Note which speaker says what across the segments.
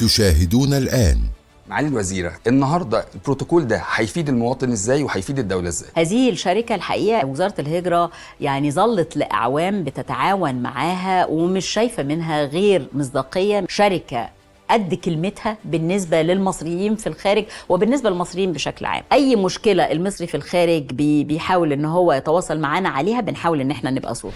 Speaker 1: تشاهدون الآن.
Speaker 2: معالي الوزيرة النهاردة البروتوكول ده هيفيد المواطن إزاي وهيفيد الدولة إزاي؟
Speaker 3: هذه الشركة الحقيقة وزارة الهجرة يعني ظلت لأعوام بتتعاون معاها ومش شايفة منها غير مصداقية. شركة قد كلمتها بالنسبة للمصريين في الخارج وبالنسبة للمصريين بشكل عام. أي مشكلة المصري في الخارج بي بيحاول إن هو يتواصل معانا عليها بنحاول إن إحنا نبقى صوت.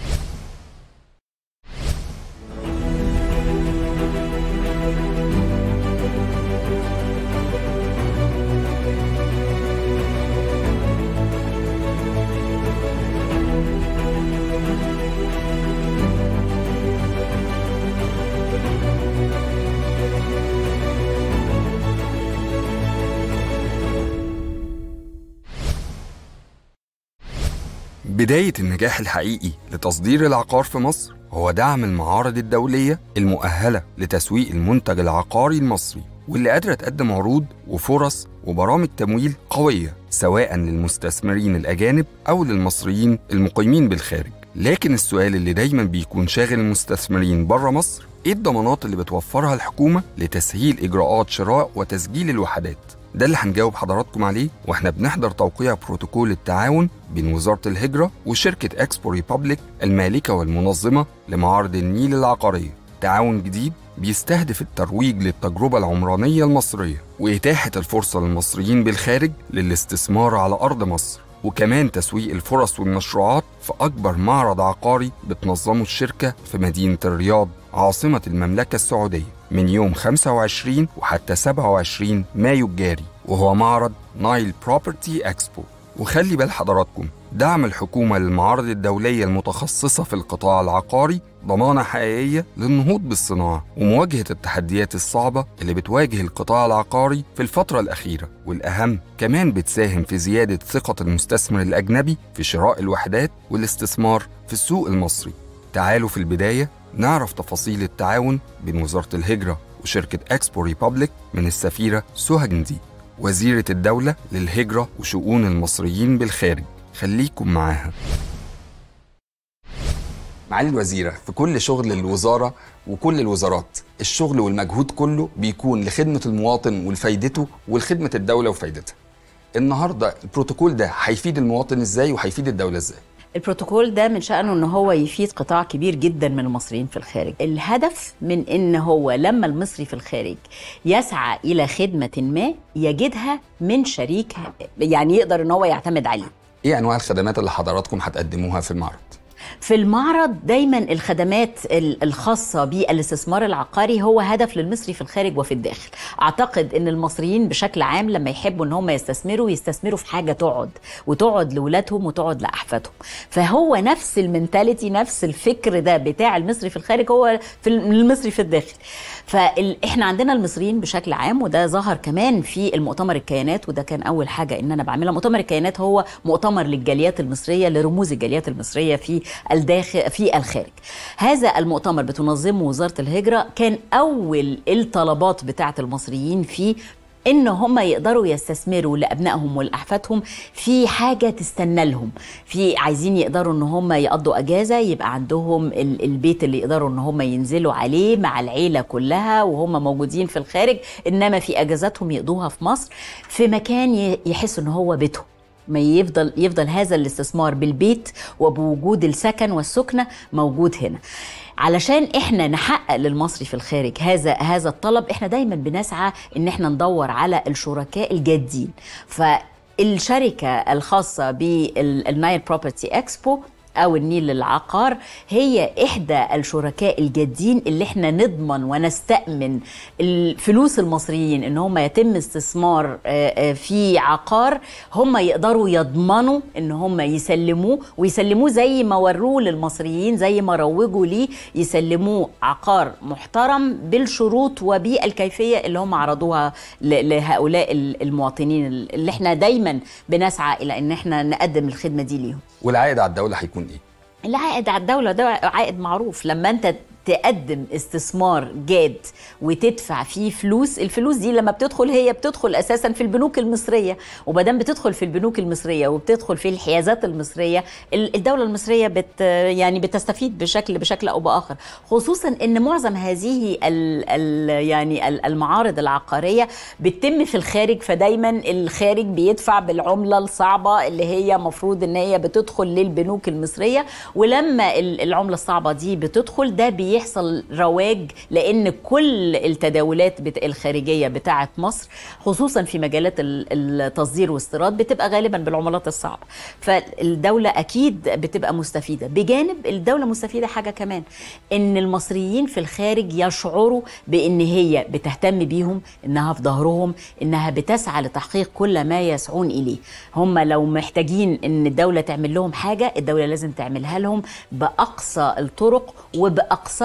Speaker 4: بداية النجاح الحقيقي لتصدير العقار في مصر هو دعم المعارض الدولية المؤهلة لتسويق المنتج العقاري المصري واللي قادرة تقدم عروض وفرص وبرامج تمويل قوية سواء للمستثمرين الأجانب أو للمصريين المقيمين بالخارج. لكن السؤال اللي دايما بيكون شاغل المستثمرين بره مصر إيه الضمانات اللي بتوفرها الحكومة لتسهيل إجراءات شراء وتسجيل الوحدات؟ ده اللي هنجاوب حضراتكم عليه وإحنا بنحضر توقيع بروتوكول التعاون بين وزارة الهجرة وشركة اكسبو ريبابليك المالكة والمنظمة لمعارض النيل العقارية. تعاون جديد بيستهدف الترويج للتجربة العمرانية المصرية وإتاحة الفرصة للمصريين بالخارج للاستثمار على أرض مصر وكمان تسويق الفرص والمشروعات في أكبر معرض عقاري بتنظمه الشركة في مدينة الرياض عاصمة المملكة السعودية. من يوم 25 وحتى 27 مايو الجاري وهو معرض نايل بروبرتي إكسبو. وخلي بال حضراتكم دعم الحكومة للمعارض الدولية المتخصصة في القطاع العقاري ضمانة حقيقية للنهوض بالصناعة ومواجهة التحديات الصعبة اللي بتواجه القطاع العقاري في الفترة الأخيرة. والأهم كمان بتساهم في زيادة ثقة المستثمر الأجنبي في شراء الوحدات والاستثمار في السوق المصري. تعالوا في البداية نعرف تفاصيل التعاون بين وزارة الهجرة وشركة اكسبو ريبابليك من السفيرة سهى جندي وزيرة الدولة للهجرة وشؤون المصريين بالخارج. خليكم معاها.
Speaker 2: معالي الوزيرة في كل شغل الوزارة وكل الوزارات الشغل والمجهود كله بيكون لخدمة المواطن ولفايدته ولخدمة الدولة وفايدتها. النهاردة البروتوكول ده هيفيد المواطن إزاي وهيفيد الدولة إزاي؟
Speaker 3: البروتوكول ده من شأنه إن هو يفيد قطاع كبير جدا من المصريين في الخارج. الهدف من إن هو لما المصري في الخارج يسعى إلى خدمة ما يجدها من شريك يعني يقدر إن هو يعتمد عليه.
Speaker 2: إيه أنواع الخدمات اللي حضراتكم هتقدموها في المعرض؟
Speaker 3: في المعرض دايما الخدمات الخاصة بالاستثمار العقاري هو هدف للمصري في الخارج وفي الداخل. أعتقد أن المصريين بشكل عام لما يحبوا أن هم يستثمروا يستثمروا في حاجة تقعد وتقعد لأولادهم وتقعد لأحفادهم. فهو نفس المنتاليتي نفس الفكر ده بتاع المصري في الخارج هو في المصري في الداخل. فاحنا عندنا المصريين بشكل عام وده ظهر كمان في المؤتمر الكيانات وده كان أول حاجة إن أنا بعملها. مؤتمر الكيانات هو مؤتمر للجاليات المصرية لرموز الجاليات المصرية في الداخل في الخارج. هذا المؤتمر بتنظمه وزارة الهجرة كان أول الطلبات بتاعة المصريين فيه إن هم يقدروا يستثمروا لأبنائهم ولأحفادهم في حاجة تستنى لهم. في عايزين يقدروا إن هم يقضوا أجازة يبقى عندهم البيت اللي يقدروا إن هم ينزلوا عليه مع العيلة كلها وهم موجودين في الخارج إنما في أجازاتهم يقضوها في مصر في مكان يحسوا إن هو بيتهم. ما يفضل يفضل هذا الاستثمار بالبيت وبوجود السكن والسكنة موجود هنا. علشان إحنا نحقق للمصري في الخارج هذا هذا الطلب إحنا دايما بنسعى إن إحنا ندور على الشركاء الجادين. فالشركة الخاصة بالنايل بروبرتي اكسبو أو النيل للعقار هي إحدى الشركاء الجادين اللي إحنا نضمن ونستأمن الفلوس المصريين إن هم يتم استثمار في عقار. هم يقدروا يضمنوا إن هم يسلموه ويسلموه زي ما وروه للمصريين زي ما روجوا ليه يسلموه عقار محترم بالشروط وبالكيفية اللي هم عرضوها لهؤلاء المواطنين اللي إحنا دايما بنسعى إلى إن إحنا نقدم الخدمة دي ليهم.
Speaker 2: والعائد على الدولة هيكون
Speaker 3: العائد على الدولة ده عائد معروف. لما انت تقدم استثمار جاد وتدفع فيه فلوس. الفلوس دي لما بتدخل هي بتدخل أساسا في البنوك المصرية. ومادام بتدخل في البنوك المصرية وبتدخل في الحيازات المصرية. ال- الدولة المصرية بت يعني بتستفيد بشكل بشكل أو بآخر. خصوصا إن معظم هذه ال ال يعني ال- المعارض العقارية بتتم في الخارج. فدايما الخارج بيدفع بالعملة الصعبة اللي هي مفروض إن هي بتدخل للبنوك المصرية. ولما ال- العملة الصعبة دي بتدخل ده بيحصل رواج لأن كل التداولات الخارجية بتاعه مصر خصوصا في مجالات ال- التصدير والاستيراد بتبقى غالبا بالعملات الصعبة. فالدولة أكيد بتبقى مستفيدة. بجانب الدولة مستفيدة حاجة كمان إن المصريين في الخارج يشعروا بإن هي بتهتم بيهم إنها في ظهرهم إنها بتسعى لتحقيق كل ما يسعون إليه. هم لو محتاجين إن الدولة تعمل لهم حاجة الدولة لازم تعملها لهم بأقصى الطرق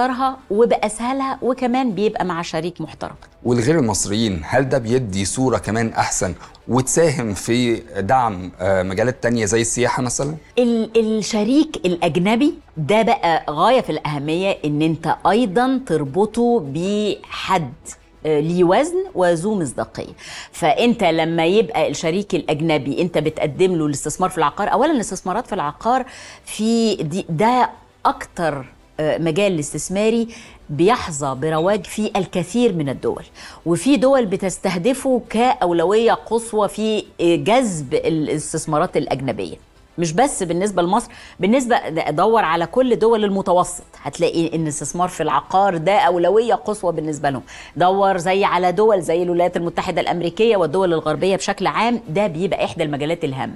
Speaker 3: وباقصرها وباسهلها وكمان بيبقى مع شريك محترم
Speaker 2: والغير المصريين هل ده بيدي صورة كمان أحسن وتساهم في دعم آه، مجالات تانية زي السياحة مثلا؟
Speaker 3: ال- الشريك الأجنبي ده بقى غاية في الأهمية إن أنت أيضا تربطه بحد آه، ليه وزن وذو مصداقية فأنت لما يبقى الشريك الأجنبي أنت بتقدم له الاستثمار في العقار اولا الاستثمارات في العقار في دي ده أكتر مجال الاستثماري بيحظى برواج في الكثير من الدول. وفي دول بتستهدفه كأولوية قصوى في جذب الاستثمارات الأجنبية. مش بس بالنسبة لمصر بالنسبة دور على كل دول المتوسط. هتلاقي إن الاستثمار في العقار ده أولوية قصوى بالنسبة لهم. دور زي على دول زي الولايات المتحدة الأمريكية والدول الغربية بشكل عام ده بيبقى إحدى المجالات الهامة.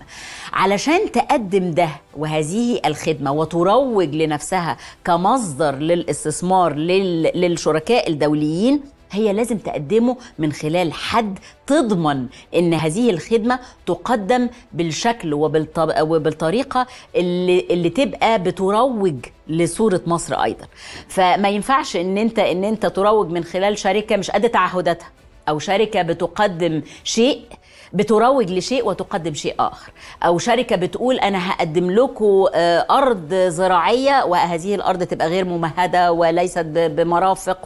Speaker 3: علشان تقدم ده وهذه الخدمة وتروج لنفسها كمصدر للاستثمار لل- للشركاء الدوليين هي لازم تقدمه من خلال حد تضمن إن هذه الخدمة تقدم بالشكل وبالطب... وبالطريقة اللي, اللي تبقى بتروج لصورة مصر أيضا. فما ينفعش إن انت إن أنت تروج من خلال شركة مش قد تعهداتها أو شركة بتقدم شيء بتروج لشيء وتقدم شيء آخر. أو شركة بتقول أنا هقدم لكم آه، أرض زراعية وهذه الأرض تبقى غير ممهدة وليست بمرافق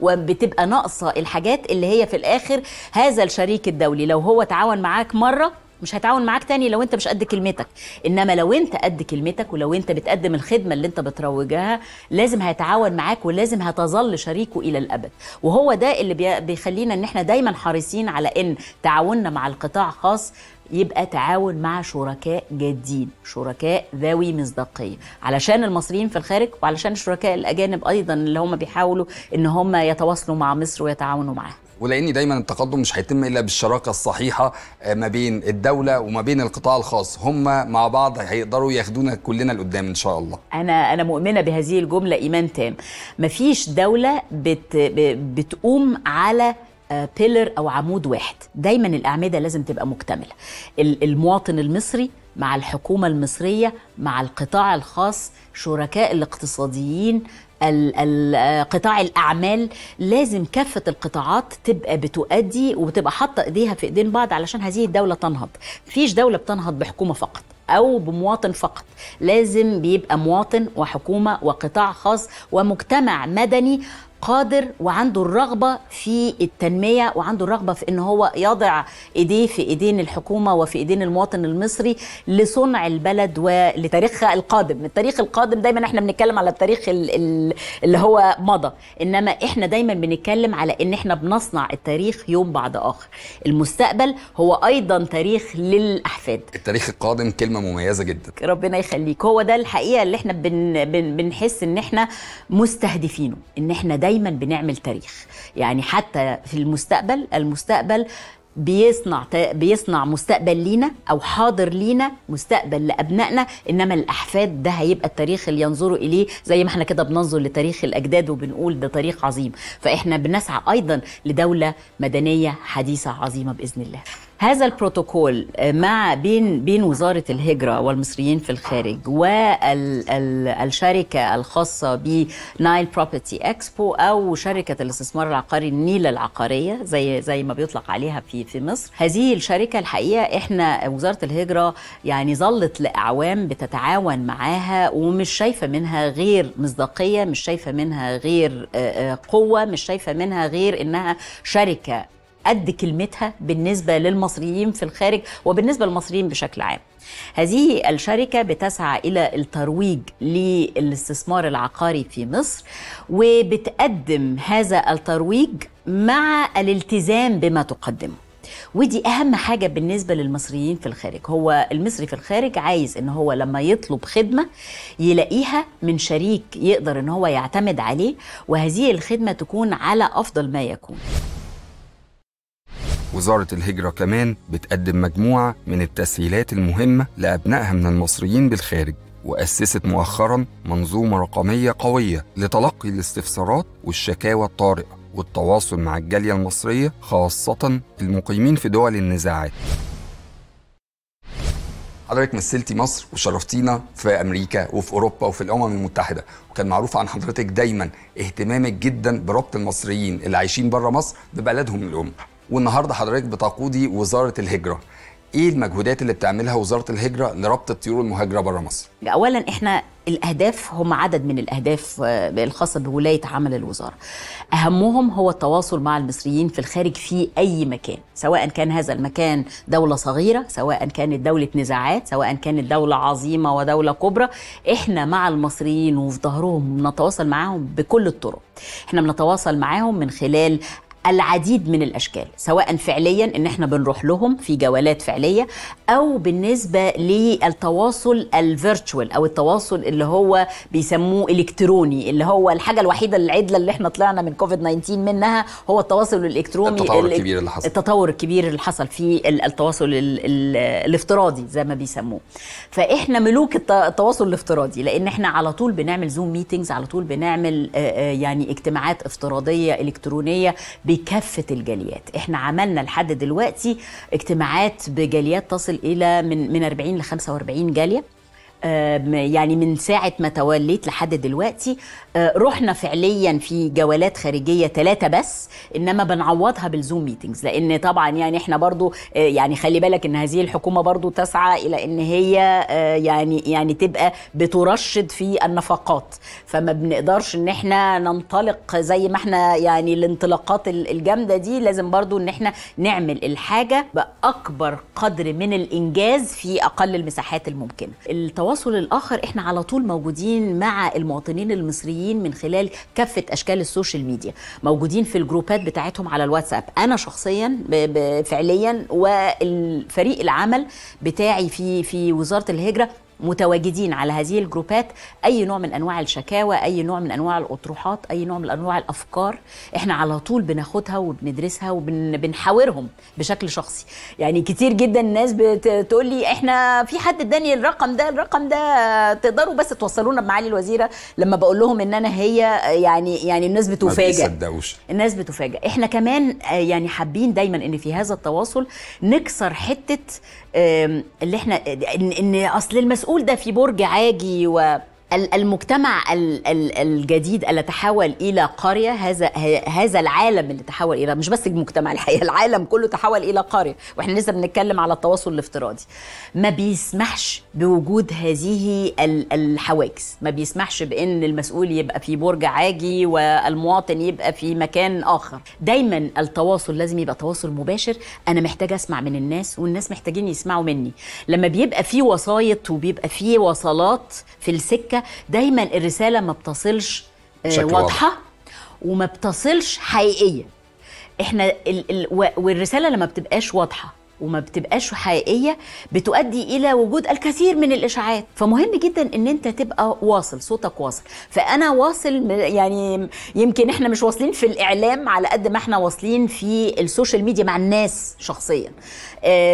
Speaker 3: وبتبقى ناقصة الحاجات اللي هي في الآخر هذا الشريك الدولي. لو هو تعاون معاك مرة مش هيتعاون معاك تاني لو انت مش قد كلمتك. انما لو انت قد كلمتك ولو انت بتقدم الخدمة اللي انت بتروجها لازم هيتعاون معاك ولازم هتظل شريكه إلى الأبد. وهو ده اللي بي- بيخلينا إن إحنا دايما حريصين على إن تعاوننا مع القطاع خاص يبقى تعاون مع شركاء جادين شركاء ذوي مصداقية. علشان المصريين في الخارج وعلشان الشركاء الأجانب أيضا اللي هم بيحاولوا إن هم يتواصلوا مع مصر ويتعاونوا معاها.
Speaker 2: ولأن دايما التقدم مش هيتم إلا بالشراكة الصحيحة آه، ما بين الدولة وما بين القطاع الخاص. هم مع بعض هيقدروا ياخدونا كلنا لقدام إن شاء الله.
Speaker 3: أنا أنا مؤمنة بهذه الجملة إيمان تام. مفيش دولة بت بتقوم على بيلر أو عمود واحد. دايما الأعمدة لازم تبقى مكتملة. ال- المواطن المصري مع الحكومة المصرية مع القطاع الخاص شركاء الاقتصاديين ال- ال- قطاع الأعمال لازم كافة القطاعات تبقى بتؤدي وتبقى حاطة إيديها في إيدين بعض علشان هذه الدولة تنهض. مفيش دولة بتنهض بحكومة فقط أو بمواطن فقط. لازم بيبقى مواطن وحكومة وقطاع خاص ومجتمع مدني قادر وعنده الرغبة في التنمية وعنده الرغبة في إن هو يضع إيديه في إيدين الحكومة وفي إيدين المواطن المصري لصنع البلد ولتاريخها القادم، التاريخ القادم دايما إحنا بنتكلم على التاريخ ال- ال- اللي هو مضى، إنما إحنا دايما بنتكلم على إن إحنا بنصنع التاريخ يوم بعد آخر. المستقبل هو أيضا تاريخ للأحفاد.
Speaker 2: التاريخ القادم كلمة مميزة جدا.
Speaker 3: ربنا يخليك. هو ده الحقيقة اللي إحنا بن بن بنحس إن إحنا مستهدفينه. إن إحنا دايما بنعمل تاريخ. يعني حتى في المستقبل المستقبل بيصنع بيصنع مستقبل لينا أو حاضر لينا مستقبل لأبنائنا إنما الأحفاد ده هيبقى التاريخ اللي ينظروا إليه زي ما إحنا كده بننظر لتاريخ الأجداد وبنقول ده تاريخ عظيم. فإحنا بنسعى أيضا لدولة مدنية حديثة عظيمة بإذن الله. هذا البروتوكول مع بين بين وزارة الهجرة والمصريين في الخارج والشركة الخاصة بنايل بروبرتي اكسبو أو شركة الاستثمار العقاري النيل العقارية زي زي ما بيطلق عليها في في مصر. هذه الشركة الحقيقة إحنا وزارة الهجرة يعني ظلت لأعوام بتتعاون معاها ومش شايفة منها غير مصداقية مش شايفة منها غير آه، آه، قوة مش شايفة منها غير إنها شركة قد كلمتها بالنسبة للمصريين في الخارج وبالنسبة للمصريين بشكل عام. هذه الشركة بتسعى إلى الترويج للاستثمار العقاري في مصر وبتقدم هذا الترويج مع الالتزام بما تقدمه. ودي أهم حاجة بالنسبة للمصريين في الخارج هو المصري في الخارج عايز إن هو لما يطلب خدمة يلاقيها من شريك يقدر إن هو يعتمد عليه وهذه الخدمة تكون على أفضل ما يكون
Speaker 4: وزارة الهجرة كمان بتقدم مجموعة من التسهيلات المهمة لأبنائها من المصريين بالخارج وأسست مؤخرا منظومة رقمية قوية لتلقي الاستفسارات والشكاوى الطارئة والتواصل مع الجالية المصرية خاصة المقيمين في دول النزاعات.
Speaker 2: حضرتك مثلتي مصر وشرفتينا في أمريكا وفي أوروبا وفي الأمم المتحدة وكان معروف عن حضرتك دايما اهتمامك جدا بربط المصريين اللي عايشين بره مصر ببلدهم الأم. والنهارده حضرتك بتقودي وزارة الهجرة. إيه المجهودات اللي بتعملها وزارة الهجرة لربط الطيور المهاجرة بره مصر؟
Speaker 3: اولا إحنا الأهداف هم عدد من الأهداف آه، الخاصة بولاية عمل الوزارة. أهمهم هو التواصل مع المصريين في الخارج في أي مكان سواء كان هذا المكان دولة صغيرة سواء كانت دولة نزاعات سواء كانت دولة عظيمة ودولة كبرى. إحنا مع المصريين وفي ظهرهم نتواصل معاهم بكل الطرق. إحنا بنتواصل معاهم من خلال العديد من الأشكال سواء فعليا إن إحنا بنروح لهم في جولات فعلية أو بالنسبة للتواصل ال virtual أو التواصل اللي هو بيسموه إلكتروني اللي هو الحاجة الوحيدة العدلة اللي إحنا طلعنا من كوفيد 19 منها هو التواصل الإلكتروني
Speaker 2: التطور
Speaker 3: ال-
Speaker 2: الكبير اللي حصل.
Speaker 3: التطور الكبير اللي حصل في ال- التواصل ال- ال- الافتراضي زي ما بيسموه فإحنا ملوك الت- التواصل الافتراضي لأن إحنا على طول بنعمل Zoom meetings على طول بنعمل يعني اجتماعات افتراضية إلكترونية بكافة الجاليات. إحنا عملنا لحد دلوقتي اجتماعات بجاليات تصل إلى من من 40 ل 45 جالية. يعني من ساعة ما توليت لحد دلوقتي آه، رحنا فعليا في جولات خارجية ثلاثة بس إنما بنعوضها بال Zoom meetings لأن طبعا يعني إحنا برضو آه، يعني خلي بالك إن هذه الحكومة برضو تسعى إلى إن هي آه، يعني يعني تبقى بترشد في النفقات. فما بنقدرش إن إحنا ننطلق زي ما إحنا يعني الانطلاقات ال- الجامدة دي لازم برضو إن إحنا نعمل الحاجة بأكبر قدر من الإنجاز في أقل المساحات الممكنة. التواصل الآخر إحنا على طول موجودين مع المواطنين المصريين من خلال كافة أشكال ال social media. موجودين في الجروبات بتاعتهم على الواتساب. أنا شخصيا فعليا والفريق العمل بتاعي في في وزارة الهجرة متواجدين على هذه الجروبات أي نوع من أنواع الشكاوى أي نوع من أنواع الأطروحات أي نوع من أنواع الأفكار إحنا على طول بناخدها وبندرسها وبنحاورهم بشكل شخصي. يعني كتير جدا الناس بتقول لي إحنا في حد اداني الرقم ده الرقم ده تقدروا بس توصلونا بمعالي الوزيرة؟ لما بقول لهم إن أنا هي يعني يعني الناس
Speaker 2: ما
Speaker 3: بتفاجئ
Speaker 2: بيصدقوش.
Speaker 3: الناس بتفاجئ إحنا كمان يعني حابين دايما إن في هذا التواصل نكسر حتة اللي إحنا ان, أصل المسؤول ده في برج عاجي و المجتمع ال- ال- الجديد اللي تحول إلى قرية هذا هذا العالم اللي تحول إلى مش بس المجتمع الحقيقة العالم كله تحول إلى قرية. وإحنا لسه بنتكلم على التواصل الافتراضي. ما بيسمحش بوجود هذه ال- الحواجز. ما بيسمحش بإن المسؤول يبقى في برج عاجي والمواطن يبقى في مكان آخر. دايما التواصل لازم يبقى تواصل مباشر. أنا محتاجة أسمع من الناس والناس محتاجين يسمعوا مني. لما بيبقى في وسايط وبيبقى في وصلات في السكة دايما الرسالة ما بتصلش آه،. واضحة وما بتصلش حقيقيه إحنا ال ال والرسالة لما بتبقاش واضحة وما بتبقاش حقيقية بتؤدي إلى وجود الكثير من الإشاعات. فمهم جدا إن أنت تبقى واصل صوتك واصل. فأنا واصل يعني يمكن إحنا مش واصلين في الإعلام على قد ما إحنا واصلين في ال social media مع الناس شخصيا.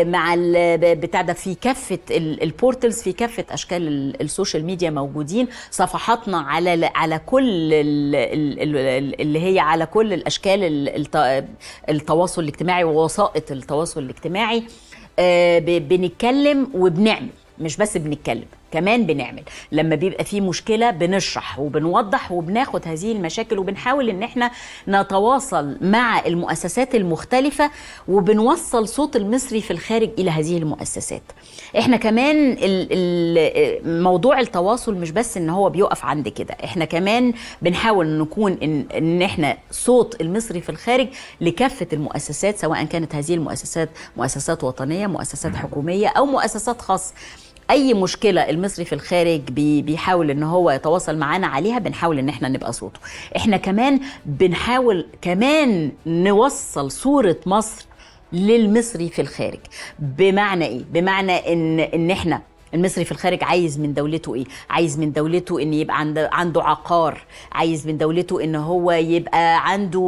Speaker 3: مع ال- ب- بتاع ده في كافة ال- ال portals في كافة أشكال ال- ال social media موجودين. صفحاتنا على على كل ال- ال- ال- اللي هي على كل الأشكال ال- الت- التواصل الاجتماعي ووسائط التواصل الاجتماعي. آه، بنتكلم وبنعمل مش بس بنتكلم. كمان بنعمل. لما بيبقى في مشكلة بنشرح وبنوضح وبناخد هذه المشاكل وبنحاول إن إحنا نتواصل مع المؤسسات المختلفة وبنوصل صوت المصري في الخارج إلى هذه المؤسسات. إحنا كمان موضوع التواصل مش بس إن هو بيقف عند كده. إحنا كمان بنحاول نكون إن, إن إحنا صوت المصري في الخارج لكافة المؤسسات سواء كانت هذه المؤسسات مؤسسات وطنية مؤسسات حكومية أو مؤسسات خاصة. أي مشكلة المصري في الخارج بي بيحاول إن هو يتواصل معانا عليها بنحاول إن إحنا نبقى صوته. إحنا كمان بنحاول كمان نوصل صورة مصر للمصري في الخارج. بمعنى إيه؟ بمعنى ان إن إحنا المصري في الخارج عايز من دولته إيه؟ عايز من دولته إن يبقى عنده عنده عقار. عايز من دولته إن هو يبقى عنده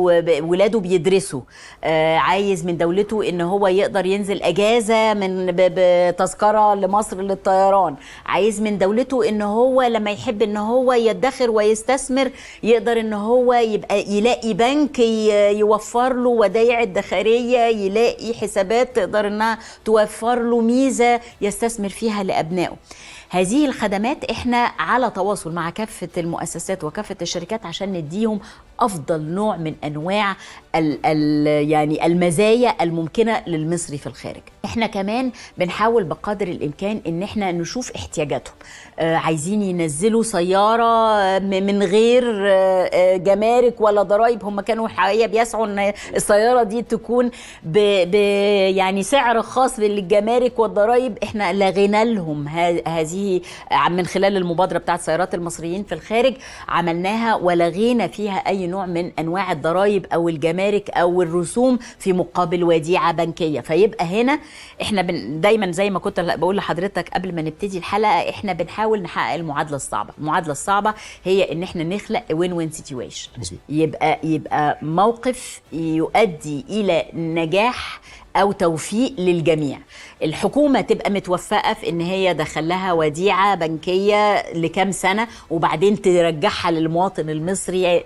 Speaker 3: ولاده بيدرسوا. آه عايز من دولته إن هو يقدر ينزل أجازة من بتذكره لمصر للطيران. عايز من دولته إن هو لما يحب إن هو يدخر ويستثمر يقدر إن هو يبقى يلاقي بنك يوفر له ودايع الدخاريه يلاقي حسابات تقدر إنها توفر له ميزة يستثمر فيها لأبنائه. anel. هذه الخدمات إحنا على تواصل مع كافة المؤسسات وكافة الشركات عشان نديهم أفضل نوع من أنواع ال ال يعني المزايا الممكنة للمصري في الخارج. إحنا كمان بنحاول بقدر الإمكان إن إحنا نشوف احتياجاتهم. آه عايزين ينزلوا سيارة من غير آه، آه، جمارك ولا ضرائب هم كانوا الحقيقة بيسعوا إن السيارة دي تكون ب ب يعني سعر خاص للجمارك والضرائب إحنا لغينا لهم ه- هذه من خلال المبادرة بتاعت سيارات المصريين في الخارج عملناها ولغينا فيها أي نوع من أنواع الضرائب أو الجمارك أو الرسوم في مقابل وديعة بنكية. فيبقى هنا إحنا بن دايما زي ما كنت بقول لحضرتك قبل ما نبتدي الحلقة إحنا بنحاول نحقق المعادلة الصعبة. المعادلة الصعبة هي إن إحنا نخلق وين وين سيتويشن. يبقى يبقى موقف يؤدي إلى نجاح أو توفيق للجميع. الحكومة تبقى متوفقة في إن هي دخلها وديعة بنكية لكام سنة وبعدين ترجعها للمواطن المصري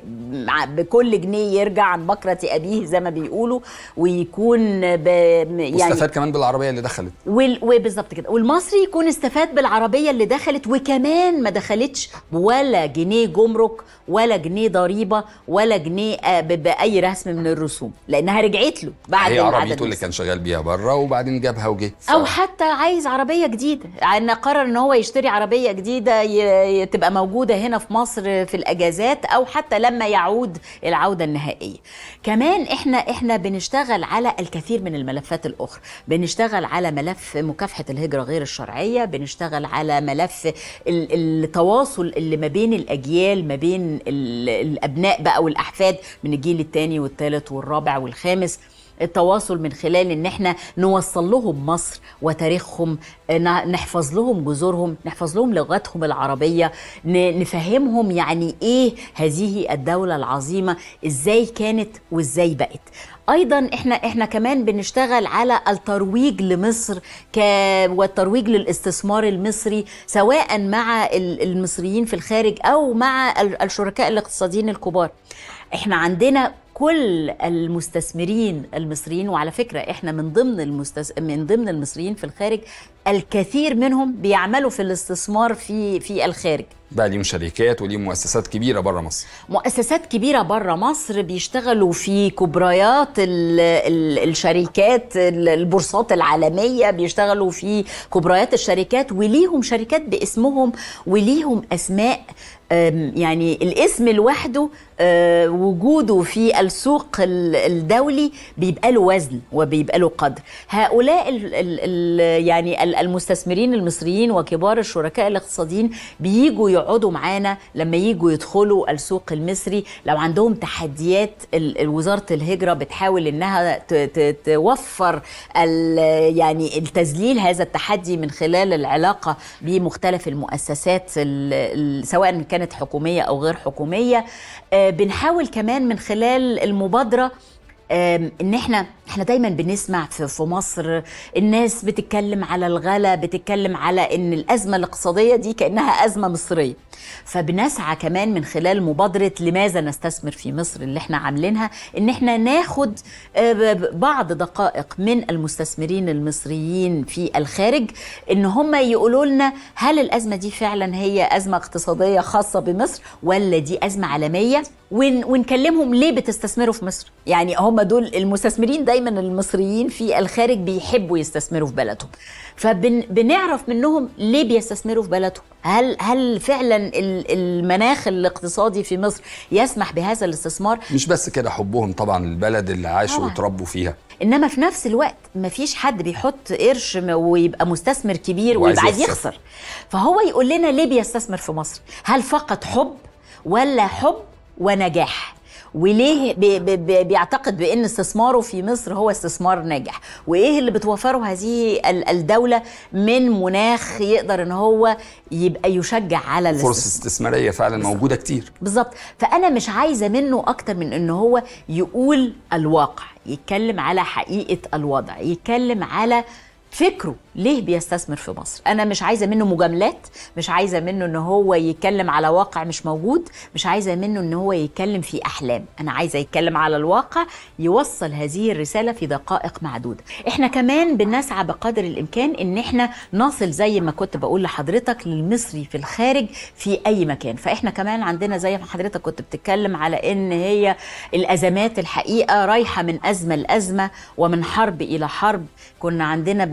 Speaker 3: بكل جنيه يرجع عن بكرة أبيه زي ما بيقولوا ويكون ب يعني
Speaker 2: واستفاد كمان بالعربية اللي دخلت.
Speaker 3: وال- وبالظبط كده. والمصري يكون استفاد بالعربية اللي دخلت وكمان ما دخلتش ولا جنيه جمرك ولا جنيه ضريبة ولا جنيه آه، بأي رسم من الرسوم لأنها رجعت له بعد
Speaker 2: هي عربيته اللي. كان شغال بيها بره وبعدين جابها وجه ف-
Speaker 3: أو حتى عايز عربية جديدة. ان قرر إن هو يشتري عربية جديدة ي- تبقى موجودة هنا في مصر في الأجازات أو حتى لما يعود العودة النهائية. كمان إحنا إحنا بنشتغل على الكثير من الملفات الأخرى. بنشتغل على ملف مكافحة الهجرة غير الشرعية بنشتغل على ملف ال- التواصل اللي ما بين الأجيال ما بين ال- الأبناء بقى والأحفاد من الجيل الثاني والثالث والرابع والخامس. التواصل من خلال إن إحنا نوصل لهم مصر وتاريخهم ن- نحفظ لهم جذورهم نحفظ لهم لغتهم العربية ن- نفهمهم يعني إيه هذه الدولة العظيمة إزاي كانت وإزاي بقت. أيضا إحنا إحنا كمان بنشتغل على الترويج لمصر ك والترويج للاستثمار المصري سواء مع ال- المصريين في الخارج أو مع ال- الشركاء الاقتصاديين الكبار. إحنا عندنا كل المستثمرين المصريين وعلى فكرة إحنا من ضمن المستس... من ضمن المصريين في الخارج الكثير منهم بيعملوا في الاستثمار في في الخارج.
Speaker 2: بقى ليهم شركات وليهم مؤسسات كبيرة بره مصر.
Speaker 3: مؤسسات كبيرة بره مصر بيشتغلوا في كبريات ال ال الشركات ال- البورصات العالمية بيشتغلوا في كبريات الشركات وليهم شركات باسمهم وليهم أسماء أم، يعني الاسم لوحده أه، وجوده في السوق ال- الدولي بيبقى له وزن وبيبقى له قدر. هؤلاء ال ال ال يعني ال- المستثمرين المصريين وكبار الشركاء الاقتصاديين بيجوا يقعدوا معانا لما يجوا يدخلوا السوق المصري. لو عندهم تحديات ال- ال- وزارة الهجرة بتحاول إنها توفر يعني التذليل هذا التحدي من خلال العلاقة بمختلف المؤسسات ال- ال- سواء كانت حكومية أو غير حكومية آه، بنحاول كمان من خلال المبادرة آم، إن إحنا إحنا دايما بنسمع في, مصر الناس بتتكلم على الغلا بتتكلم على إن الأزمة الاقتصادية دي كأنها أزمة مصرية. فبنسعى كمان من خلال مبادرة لماذا نستثمر في مصر اللي إحنا عاملينها إن إحنا ناخد آه، بعض دقائق من المستثمرين المصريين في الخارج إن هم يقولوا لنا هل الأزمة دي فعلا هي أزمة اقتصادية خاصة بمصر ولا دي أزمة عالمية. ون ونكلمهم ليه بتستثمروا في مصر؟ يعني هم دول المستثمرين دايما المصريين في الخارج بيحبوا يستثمروا في بلدهم. فبنعرف منهم ليه بيستثمروا في بلدهم. هل هل فعلا ال- المناخ الاقتصادي في مصر يسمح بهذا الاستثمار؟
Speaker 2: مش بس كده حبهم طبعا البلد اللي عاشوا
Speaker 3: طبعاً.
Speaker 2: وتربوا فيها.
Speaker 3: إنما في نفس الوقت مفيش حد بيحط قرش ويبقى مستثمر كبير ويبقى عايز.
Speaker 2: يخسر.
Speaker 3: فهو يقول لنا ليه بيستثمر في مصر؟ هل فقط حب ولا حب ونجاح. وليه بي بي بي بيعتقد بأن استثماره في مصر هو استثمار ناجح؟ وإيه اللي بتوفره هذه ال- الدولة من مناخ يقدر إن هو يبقى يشجع على
Speaker 2: فرص استثمارية فعلا موجودة كتير.
Speaker 3: بالظبط. فأنا مش عايزة منه أكتر من إن هو يقول الواقع يتكلم على حقيقة الوضع يتكلم على فكره ليه بيستثمر في مصر؟ أنا مش عايزة منه مجاملات مش عايزة منه إن هو يتكلم على واقع مش موجود مش عايزة منه إن هو يتكلم في أحلام. أنا عايزة يتكلم على الواقع يوصل هذه الرسالة في دقائق معدودة. إحنا كمان بنسعى بقدر الإمكان إن إحنا نصل زي ما كنت بقول لحضرتك للمصري في الخارج في أي مكان. فإحنا كمان عندنا زي ما حضرتك كنت بتتكلم على إن هي الأزمات الحقيقة رايحة من أزمة لأزمة ومن حرب إلى حرب. كنا عندنا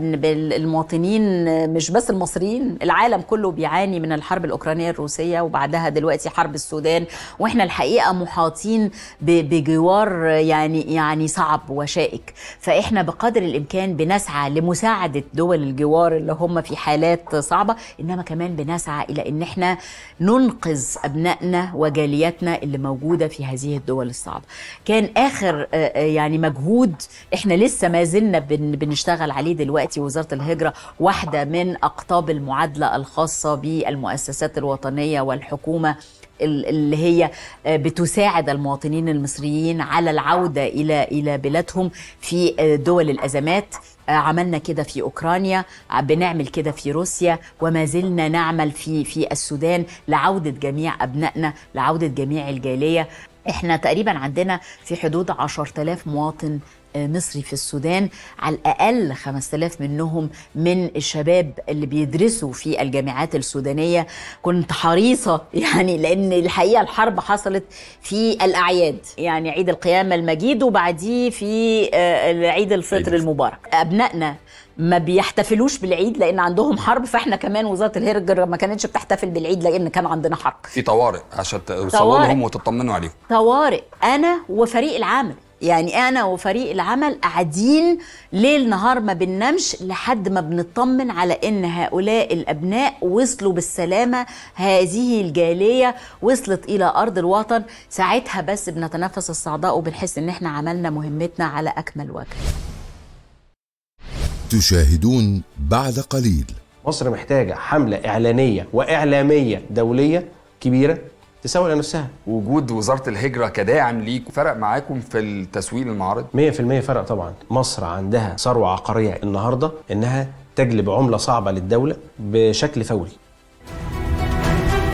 Speaker 3: المواطنين مش بس المصريين العالم كله بيعاني من الحرب الأوكرانية الروسية وبعدها دلوقتي حرب السودان. وإحنا الحقيقة محاطين بجوار يعني يعني صعب وشائك. فإحنا بقدر الإمكان بنسعى لمساعدة دول الجوار اللي هم في حالات صعبة إنما كمان بنسعى إلى إن إحنا ننقذ أبنائنا وجالياتنا اللي موجودة في هذه الدول الصعبة. كان آخر يعني مجهود إحنا لسه ما زلنا بن- بنشتغل عليه دلوقتي وزارة الهجره واحدة من أقطاب المعادلة الخاصة بالمؤسسات الوطنية والحكومة ال- اللي هي آه، بتساعد المواطنين المصريين على العودة إلى إلى بلادهم في آه، دول الأزمات. آه، عملنا كده في أوكرانيا بنعمل كده في روسيا وما زلنا نعمل في في السودان لعودة جميع أبنائنا لعودة جميع الجالية. إحنا تقريبا عندنا في حدود 10000 مواطن مصري في السودان على الأقل 5000 منهم من الشباب اللي بيدرسوا في الجامعات السودانية. كنت حريصة يعني لأن الحقيقة الحرب حصلت في الأعياد يعني عيد القيامة المجيد وبعديه في آه، عيد الفطر. المبارك. أبنائنا ما بيحتفلوش بالعيد لأن عندهم حرب فإحنا كمان وزارة الهجره ما كانتش بتحتفل بالعيد لأن كان عندنا حرب.
Speaker 2: في طوارئ عشان توصلوا. لهم وتطمنوا عليهم.
Speaker 3: طوارئ. أنا وفريق العمل. يعني أنا وفريق العمل قاعدين ليل نهار ما بننامش لحد ما بنطمن على إن هؤلاء الأبناء وصلوا بالسلامة. هذه الجالية وصلت إلى أرض الوطن. ساعتها بس بنتنفس الصعداء وبنحس إن إحنا عملنا مهمتنا على أكمل وجه.
Speaker 1: تشاهدون بعد قليل.
Speaker 5: مصر محتاجة حملة إعلانية وإعلامية دولية كبيرة تسوق لنفسها
Speaker 2: وجود وزارة الهجرة كداعم ليكم فرق معاكم في التسويق المعارض
Speaker 5: 100% فرق طبعا. مصر عندها ثروة عقارية النهاردة إنها تجلب عملة صعبة للدولة بشكل فوري.